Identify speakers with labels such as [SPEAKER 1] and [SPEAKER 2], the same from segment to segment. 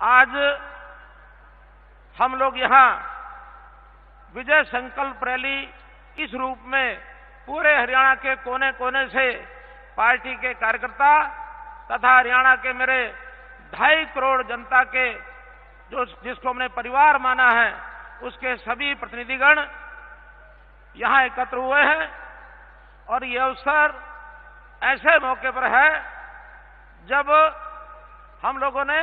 [SPEAKER 1] आज हम लोग यहाँ विजय संकल्प रैली इस रूप में पूरे हरियाणा के कोने कोने से पार्टी के कार्यकर्ता तथा हरियाणा के मेरे ढाई करोड़ जनता के जो जिसको हमने परिवार माना है, उसके सभी प्रतिनिधिगण यहाँ एकत्र हुए हैं और ये अवसर ऐसे मौके पर है जब हम लोगों ने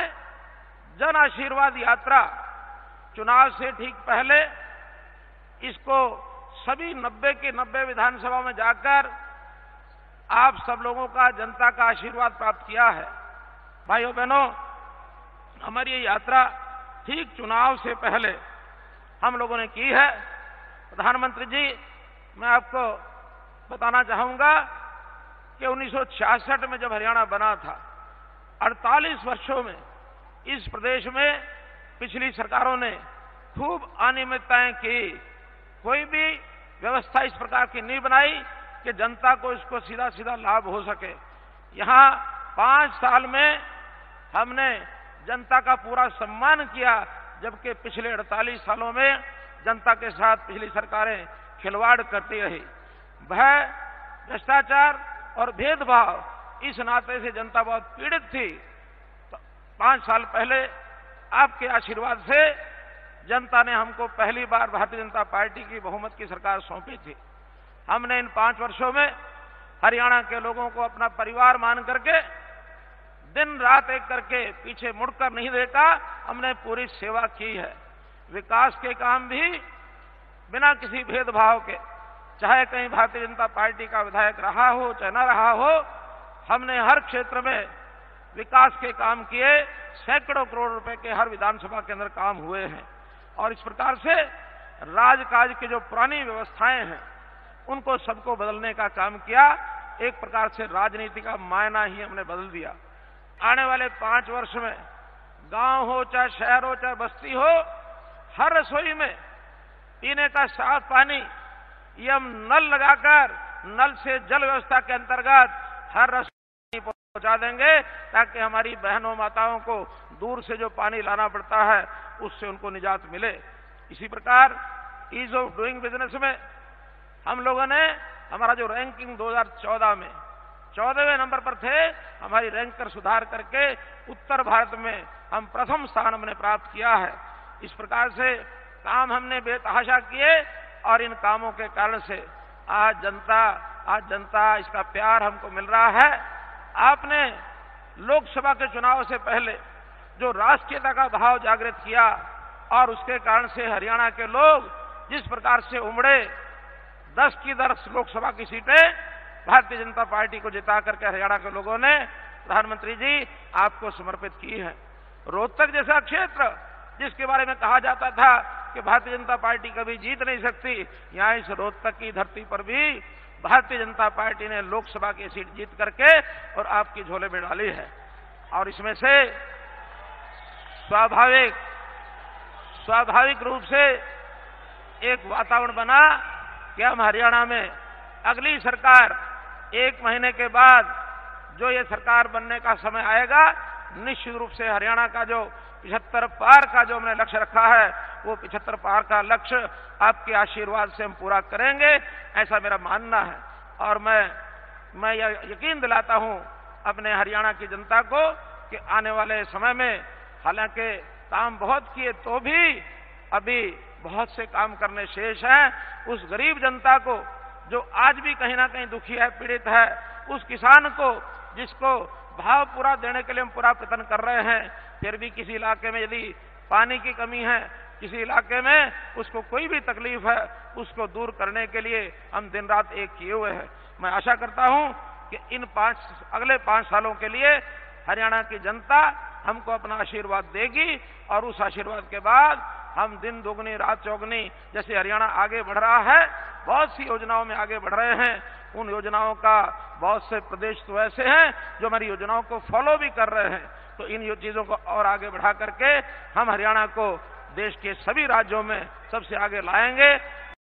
[SPEAKER 1] जन आशीर्वाद यात्रा चुनाव से ठीक पहले इसको सभी 90 के 90 विधानसभा में जाकर आप सब लोगों का, जनता का आशीर्वाद प्राप्त किया है। भाइयों बहनों, हमारी ये यात्रा ठीक चुनाव से पहले हम लोगों ने की है। प्रधानमंत्री जी, मैं आपको बताना चाहूँगा कि 1966 में जब हरियाणा बना था 48 वर्षों में इस प्रदेश में पिछली सरकारों ने खूब अनियमितताएँ की। कोई भी व्यवस्था इस प्रकार की नहीं बनाई कि जनता को इसको सीधा सीधा लाभ हो सके। यहाँ पाँच साल में हमने जनता का पूरा सम्मान किया, जबकि पिछले 48 सालों में जनता के साथ पिछली सरकारें खिलवाड़ करती रही। भय, भ्रष्टाचार और भेदभाव इस नाते से जनता बहुत पीड़ित थी। पाँच साल पहले आपके आशीर्वाद से जनता ने हमको पहली बार भारतीय जनता पार्टी की बहुमत की सरकार सौंपी थी। हमने इन पाँच वर्षों में हरियाणा के लोगों को अपना परिवार मान करके दिन रात एक करके पीछे मुड़कर नहीं देखा, हमने पूरी सेवा की है। विकास के काम भी बिना किसी भेदभाव के, चाहे कहीं भारतीय जनता पार्टी का विधायक रहा हो, चाहे न रहा हो, हमने हर क्षेत्र में विकास के काम किए, सैकड़ों करोड़ रुपए के हर विधानसभा के अंदर काम हुए हैं। और इस प्रकार से राजकाज की जो पुरानी व्यवस्थाएँ हैं, उनको सबको बदलने का काम किया। एक प्रकार से राजनीति का मायना ही हमने बदल दिया। आने वाले पाँच वर्ष में, गाँव हो चाहे शहर हो चाहे बस्ती हो, हर रसोई में पीने का साफ़ पानी ये हम नल लगाकर, नल से जल व्यवस्था के अंतर्गत हर रसोई पहुँचा देंगे ताकि हमारी बहनों माताओं को दूर से जो पानी लाना पड़ता है, उससे उनको निजात मिले। इसी प्रकार ईज ऑफ़ डूइंग बिज़नेस में हम लोगों ने हमारा जो रैंकिंग 2014 में, चौदहवें नंबर पर थे, हमारी रैंक कर सुधार करके उत्तर भारत में हम प्रथम स्थान हमने प्राप्त किया है। इस प्रकार से काम हमने बेतहाशा किए और इन कामों के कारण से आज जनता आज जनता, इसका प्यार हमको मिल रहा है। आपने लोकसभा के चुनाव से पहले जो राष्ट्रीयता का भाव जागृत किया और उसके कारण से हरियाणा के लोग जिस प्रकार से उमड़े, दस की दस लोकसभा की सीटें भारतीय जनता पार्टी को जिता करके हरियाणा के लोगों ने प्रधानमंत्री जी आपको समर्पित की है। रोहतक जैसा क्षेत्र, जिसके बारे में कहा जाता था कि भारतीय जनता पार्टी कभी जीत नहीं सकती, यहाँ इस रोहतक की धरती पर भी भारतीय जनता पार्टी ने लोकसभा की सीट जीत करके और आपकी झोले में डाली है। और इसमें से स्वाभाविक स्वाभाविक रूप से एक वातावरण बना कि हम हरियाणा में अगली सरकार एक महीने के बाद जो ये सरकार बनने का समय आएगा, निश्चित रूप से हरियाणा का जो पिछहत्तर पार का जो हमने लक्ष्य रखा है, वो पिछहत्तर पार का लक्ष्य आपके आशीर्वाद से हम पूरा करेंगे, ऐसा मेरा मानना है। और मैं मैं यकीन दिलाता हूँ अपने हरियाणा की जनता को कि आने वाले समय में, हालाँकि काम बहुत किए तो भी, अभी बहुत से काम करने शेष हैं। उस गरीब जनता को, जो आज भी कहीं ना कहीं दुखी है, पीड़ित है, उस किसान को, जिसको भाव पूरा देने के लिए हम पूरा प्रयत्न कर रहे हैं, फिर भी किसी इलाके में यदि पानी की कमी है किसी इलाके में उसको कोई भी तकलीफ़ है, उसको दूर करने के लिए हम दिन रात एक किए हुए हैं। मैं आशा करता हूँ कि इन पाँच, अगले पाँच सालों के लिए हरियाणा की जनता हमको अपना आशीर्वाद देगी और उस आशीर्वाद के बाद हम दिन दोगुनी, रात चौगनी जैसे हरियाणा आगे बढ़ रहा है, बहुत सी योजनाओं में आगे बढ़ रहे हैं। उन योजनाओं का बहुत से प्रदेश तो ऐसे हैं जो हमारी योजनाओं को फॉलो भी कर रहे हैं। तो इन चीज़ों को और आगे बढ़ा करके हम हरियाणा को देश के सभी राज्यों में सबसे आगे लाएँगे।